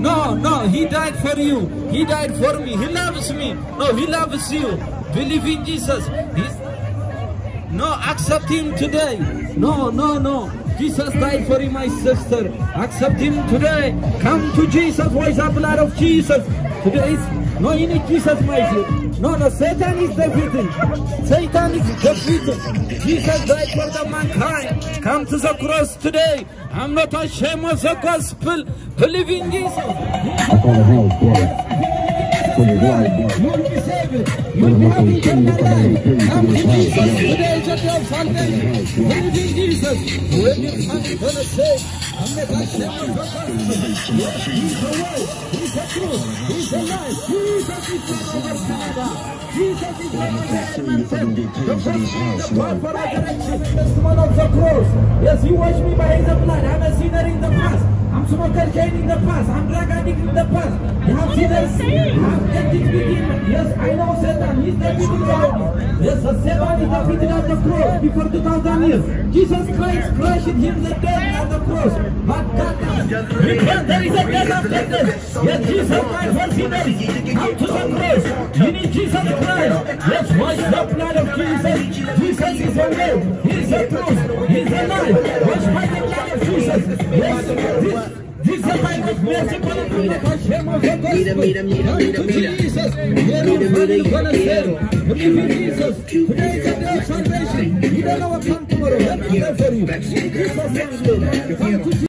No, no, he died for you. He died for me. He loves me. No, he loves you. Believe in Jesus. He's... No, accept him today. No, no, no. Jesus died for you, my sister. Accept him today. Come to Jesus. Is the blood of Jesus? Today is no, need Jesus, my friend. No, no, Satan is defeated. Satan is defeated. Jesus died. Come to the cross today. I'm not ashamed of the gospel. Believe in Jesus. Your. You will be saved. You will be happy eternal life. Come to Jesus today, is your salvation. Believe in Jesus. When you come to the say, I'm not ashamed of the gospel. Yes, He's the way. He's the truth. He's the life. Jesus is our Father. Jesus is our head. The first the power for resurrection. Testimony of the cross. Yes, He washed me by His blood. I'm a sinner in the past. I'm smoker in the past. I'm drug addict in the past. Have sinners. Begin. Yes, I know Satan. He's defeated already. Yes, the Satan is defeated at the cross before 2000 years. Jesus Christ crushed him the death at the cross. But God, because there is a death after death. Yes, Jesus died for sinners. Come to the cross. You need Jesus Christ. Yes, wash the blood of Jesus. Jesus is the way. He's the truth. He's the life. Wash by him, gonna meet say, him. believe in Jesus. Today is the day of salvation. You don't know what come tomorrow. Me pray for you.